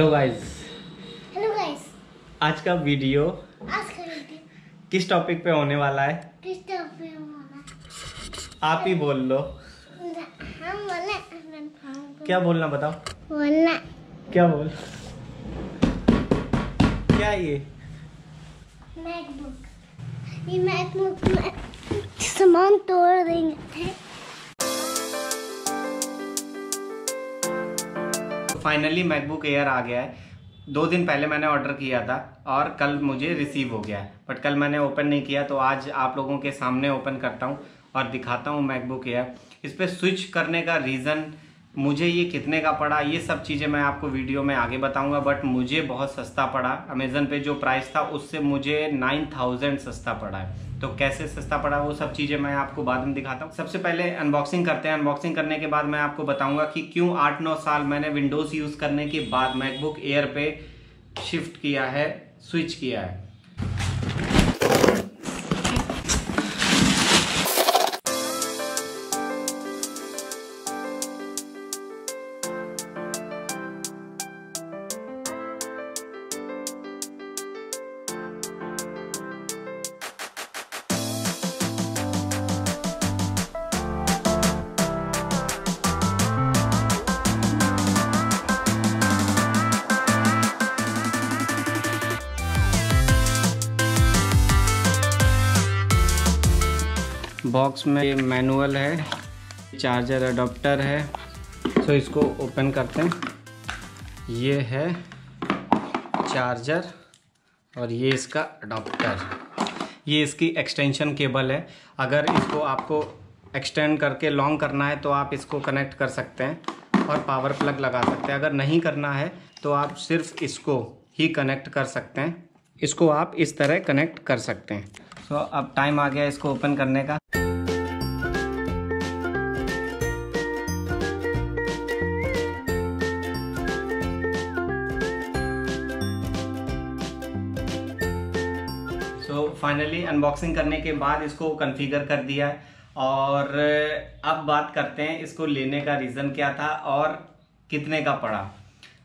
Hello guys hello guys आज का video आज का वीडियो किस टॉपिक पे होने वाला है? किस टॉपिक पे होना आप ही बोल लो। हम बोले क्या बोलना बताओ। बोलना क्या बोल? क्या ये? मैकबुक। ये मैकबुक में सामान तोड़ देंगे। फाइनली मैकबुक एयर आ गया है। दो दिन पहले मैंने ऑर्डर किया था और कल मुझे रिसीव हो गया है। बट कल मैंने ओपन नहीं किया तो आज आप लोगों के सामने ओपन करता हूँ और दिखाता हूँ मैकबुक एयर इस पर स्विच करने का रीज़न मुझे ये कितने का पड़ा, ये सब चीज़ें मैं आपको वीडियो में आगे बताऊँगा बट मुझे बहुत सस्ता पड़ा। अमेजन पे जो प्राइस था, उससे मुझे नाइन थाउज़ेंड सस्ता पड़ा है। तो कैसे सस्ता पड़ा, वो सब चीज़ें मैं आपको बाद में दिखाता हूँ। सबसे पहले अनबॉक्सिंग करते हैं। अनबॉक्सिंग करने के बाद मैं आपको बताऊँगा कि क्यों आठ नौ साल मैंने विंडोज़ यूज़ करने के बाद मैकबुक एयर पे शिफ्ट किया है स्विच किया है। बॉक्स में मैनुअल है चार्जर अडोप्टर है। सो इसको ओपन करते हैं। ये है चार्जर और ये इसका अडोप्टर ये इसकी एक्सटेंशन केबल है। अगर इसको आपको एक्सटेंड करके लॉन्ग करना है तो आप इसको कनेक्ट कर सकते हैं और पावर प्लग लगा सकते हैं। अगर नहीं करना है तो आप सिर्फ़ इसको ही कनेक्ट कर सकते हैं। इसको आप इस तरह कनेक्ट कर सकते हैं। सो so, अब टाइम आ गया इसको ओपन करने का। सो फाइनली अनबॉक्सिंग करने के बाद इसको कन्फिगर कर दिया है। और अब बात करते हैं इसको लेने का रीज़न क्या था और कितने का पड़ा।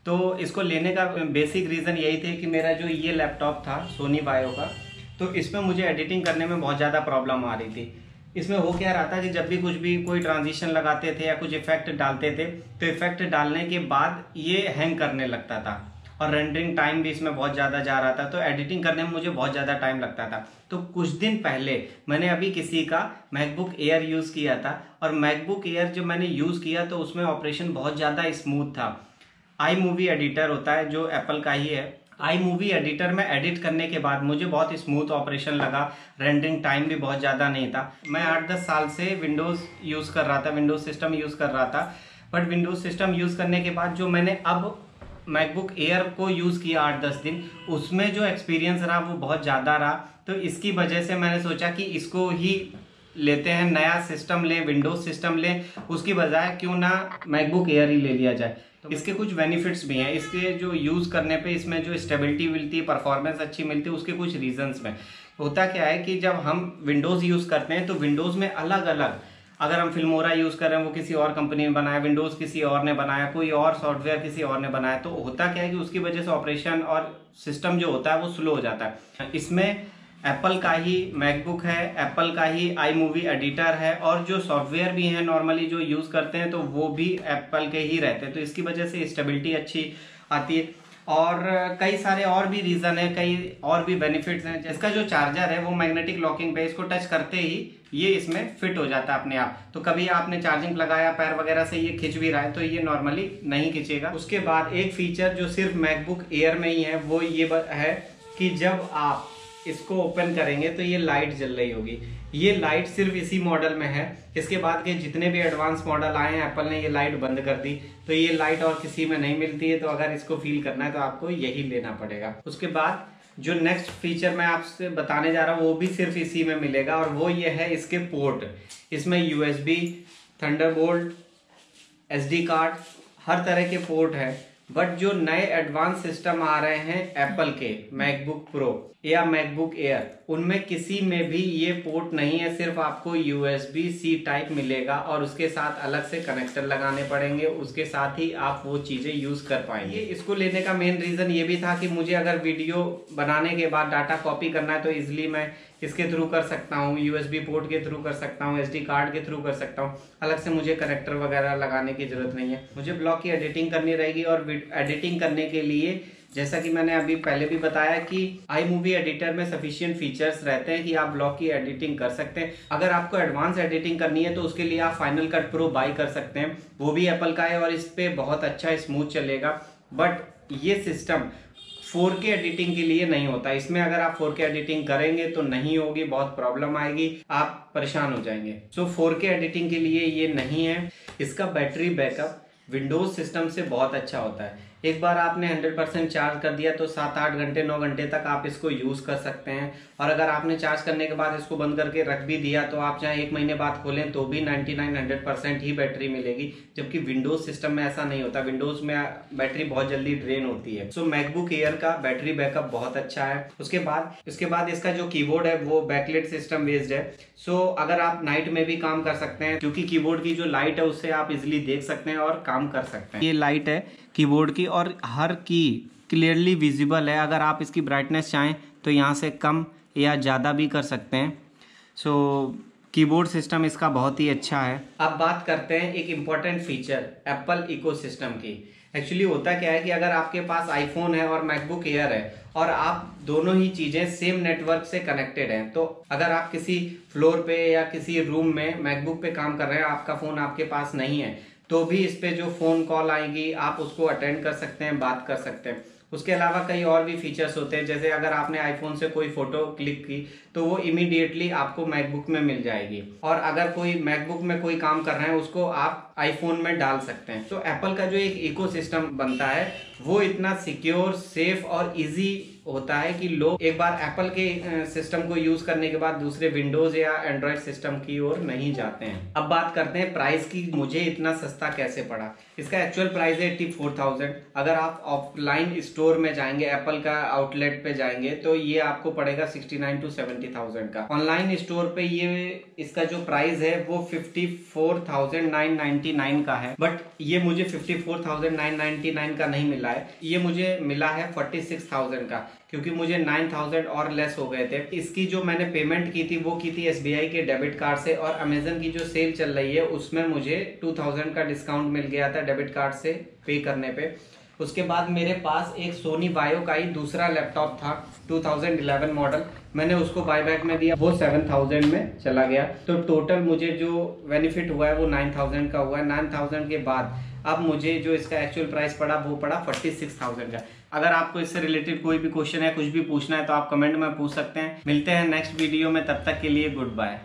तो इसको लेने का बेसिक रीज़न यही थे कि मेरा जो ये लैपटॉप था सोनी बायो का तो इसमें मुझे एडिटिंग करने में बहुत ज़्यादा प्रॉब्लम आ रही थी। इसमें हो क्या रहा था कि जब भी कुछ भी कोई ट्रांजिशन लगाते थे या कुछ इफ़ेक्ट डालते थे तो इफ़ेक्ट डालने के बाद ये हैंग करने लगता था। और रेंडरिंग टाइम भी इसमें बहुत ज़्यादा जा रहा था तो एडिटिंग करने में मुझे बहुत ज़्यादा टाइम लगता था। तो कुछ दिन पहले मैंने अभी किसी का मैकबुक एयर यूज़ किया था और मैकबुक एयर जो मैंने यूज़ किया तो उसमें ऑपरेशन बहुत ज़्यादा स्मूथ था। आई मूवी एडिटर होता है, जो एप्पल का ही है। आई मूवी एडिटर में एडिट करने के बाद मुझे बहुत स्मूथ ऑपरेशन लगा रेंडरिंग टाइम भी बहुत ज़्यादा नहीं था। मैं आठ दस साल से विंडोज़ यूज़ कर रहा था विंडोज़ सिस्टम यूज़ कर रहा था बट विंडोज़ सिस्टम यूज़ करने के बाद जो मैंने अब मैकबुक एयर को यूज़ किया आठ दस दिन उसमें जो एक्सपीरियंस रहा वो बहुत ज़्यादा रहा। तो इसकी वजह से मैंने सोचा कि इसको ही लेते हैं नया सिस्टम लें विंडोज़ सिस्टम लें उसकी बजाय क्यों ना मैकबुक एयर ही ले लिया जाए। तो इसके कुछ बेनिफिट्स भी हैं। इसके जो यूज़ करने पे इसमें जो स्टेबिलिटी मिलती है परफॉर्मेंस अच्छी मिलती है उसके कुछ रीजंस में होता क्या है कि जब हम विंडोज़ यूज़ करते हैं तो विंडोज़ में अलग अलग अगर हम फिल्मोरा यूज़ कर रहे हैं, वो किसी और कंपनी ने बनाया विंडोज़ किसी और ने बनाया, कोई और सॉफ्टवेयर किसी और ने बनाया तो होता क्या है कि उसकी वजह से ऑपरेशन और सिस्टम जो होता है, वो स्लो हो जाता है। इसमें एप्पल का ही मैकबुक है एप्पल का ही आई मूवी एडिटर है, और जो सॉफ्टवेयर भी हैं नॉर्मली जो यूज़ करते हैं तो वो भी एप्पल के ही रहते हैं। तो इसकी वजह से स्टेबिलिटी अच्छी आती है। और कई सारे और भी रीज़न है, कई और भी बेनिफिट्स हैं। जिसका जो चार्जर है, वो मैग्नेटिक लॉकिंग पे इसको टच करते ही ये इसमें फिट हो जाता है अपने आप। तो कभी आपने चार्जिंग लगाया, पैर वगैरह से ये खिंच भी रहा है तो ये नॉर्मली नहीं खिंचेगा। उसके बाद एक फीचर जो सिर्फ़ मैकबुक एयर में ही है, वो ये है कि जब आप इसको ओपन करेंगे तो ये लाइट जल रही होगी। ये लाइट सिर्फ़ इसी मॉडल में है। इसके बाद के जितने भी एडवांस मॉडल आए हैं एप्पल ने ये लाइट बंद कर दी। तो ये लाइट और किसी में नहीं मिलती है तो अगर इसको फील करना है तो आपको यही लेना पड़ेगा। उसके बाद जो नेक्स्ट फीचर मैं आपसे बताने जा रहा हूँ, वो भी सिर्फ़ इसी में मिलेगा और वो ये है इसके पोर्ट इसमें यूएसबी थंडरबोल्ट एसडी कार्ड हर तरह के पोर्ट है। बट जो नए एडवांस सिस्टम आ रहे हैं एप्पल के मैकबुक प्रो या मैकबुक एयर उनमें किसी में भी ये पोर्ट नहीं है, सिर्फ़ आपको U S B C type मिलेगा और उसके साथ अलग से कनेक्टर लगाने पड़ेंगे। उसके साथ ही आप वो चीज़ें यूज़ कर पाएँगे। इसको लेने का मेन रीजन ये भी था कि मुझे अगर वीडियो बनाने के बाद डाटा कॉपी करना है तो इजिली मैं इसके थ्रू कर सकता हूँ यूएसबी पोर्ट के थ्रू कर सकता हूँ एसडी कार्ड के थ्रू कर सकता हूँ। अलग से मुझे कनेक्टर वगैरह लगाने की ज़रूरत नहीं है। मुझे ब्लॉग की एडिटिंग करनी रहेगी और एडिटिंग करने के लिए जैसा कि मैंने अभी पहले भी बताया कि आई मूवी एडिटर में सफिशियंट फीचर्स रहते हैं कि आप ब्लॉग की एडिटिंग कर सकते हैं। अगर आपको एडवांस एडिटिंग करनी है तो उसके लिए आप फाइनल कट प्रो बाई कर सकते हैं। वो भी एप्पल का है और इस पर बहुत अच्छा स्मूथ चलेगा। बट ये सिस्टम 4K एडिटिंग के लिए नहीं होता। इसमें अगर आप 4K एडिटिंग करेंगे तो नहीं होगी बहुत प्रॉब्लम आएगी आप परेशान हो जाएँगे। सो so, 4K एडिटिंग के लिए ये नहीं है। इसका बैटरी बैकअप विंडोज़ सिस्टम से बहुत अच्छा होता है। एक बार आपने 100 परसेंट चार्ज कर दिया तो सात आठ घंटे, नौ घंटे तक आप इसको यूज़ कर सकते हैं। और अगर आपने चार्ज करने के बाद इसको बंद करके रख भी दिया तो आप चाहे एक महीने बाद खोलें तो भी 99 100 परसेंट ही बैटरी मिलेगी। जबकि विंडोज़ सिस्टम में ऐसा नहीं होता। विंडोज़ में बैटरी बहुत जल्दी ड्रेन होती है। सो मैकबुक एयर का बैटरी बैकअप बहुत अच्छा है। उसके बाद उसके बाद इसका जो कीबोर्ड है, वो बैकलेट सिस्टम बेस्ड है। सो अगर आप नाइट में भी काम कर सकते हैं, क्योंकि कीबोर्ड की जो लाइट है उससे आप इजिली देख सकते हैं और काम कर सकते हैं। ये लाइट है कीबोर्ड की और हर की क्लियरली विजिबल है। अगर आप इसकी ब्राइटनेस चाहें तो यहाँ से कम या ज़्यादा भी कर सकते हैं। सो कीबोर्ड सिस्टम इसका बहुत ही अच्छा है। अब बात करते हैं एक इंपॉर्टेंट फीचर एप्पल इकोसिस्टम की। एक्चुअली होता क्या है कि अगर आपके पास आईफोन है और मैकबुक एयर है और आप दोनों ही चीज़ें सेम नेटवर्क से कनेक्टेड हैं तो अगर आप किसी फ्लोर पे या किसी रूम में मैकबुक पे काम कर रहे हैं, आपका फ़ोन आपके पास नहीं है तो भी इस पर जो फ़ोन कॉल आएगी, आप उसको अटेंड कर सकते हैं, बात कर सकते हैं। उसके अलावा कई और भी फीचर्स होते हैं, जैसे अगर आपने आईफोन से कोई फ़ोटो क्लिक की तो वो इमीडिएटली आपको मैकबुक में मिल जाएगी। और अगर कोई मैकबुक में कोई काम कर रहे हैं, उसको आप आईफोन में डाल सकते हैं। तो एप्पल का जो एक इकोसिस्टम बनता है, वो इतना सिक्योर सेफ़ और इजी होता है कि लोग एक बार एप्पल के सिस्टम को यूज़ करने के बाद दूसरे विंडोज़ या एंड्रॉइड सिस्टम की ओर नहीं जाते हैं। अब बात करते हैं प्राइस की, मुझे इतना सस्ता कैसे पड़ा? इसका एक्चुअल प्राइस है एट्टी फोर थाउज़ेंड अगर आप ऑफलाइन स्टोर में जाएँगे एप्पल का आउटलेट पे जाएँगे तो ये आपको पड़ेगा sixty nine to seventy thousand का। ऑनलाइन स्टोर पे ये, इसका जो प्राइस है, वो fifty four thousand nine ninety nine का है। बट ये मुझे fifty four thousand nine ninety nine का नहीं मिला है। ये मुझे मिला है फोर्टी सिक्स थाउज़ेंड का। क्योंकि मुझे नाइन थाउज़ेंड और लेस हो गए थे। इसकी जो मैंने पेमेंट की थी, वो की थी एसबीआई के डेबिट कार्ड से और अमेजन की जो सेल चल रही है, उसमें मुझे टू थाउज़ेंड का डिस्काउंट मिल गया था डेबिट कार्ड से पे करने पे। उसके बाद मेरे पास एक सोनी बायो का ही दूसरा लैपटॉप था 2011 मॉडल मैंने उसको बाय बैक में दिया, वो 7000 में चला गया। तो टोटल मुझे जो बेनिफिट हुआ है, वो 9000 का हुआ है। 9000 के बाद अब मुझे जो इसका एक्चुअल प्राइस पड़ा, वो पड़ा 46000 का। अगर आपको इससे रिलेटेड कोई भी क्वेश्चन है, कुछ भी पूछना है तो आप कमेंट में पूछ सकते हैं। मिलते हैं नेक्स्ट वीडियो में, तब तक के लिए गुड बाय।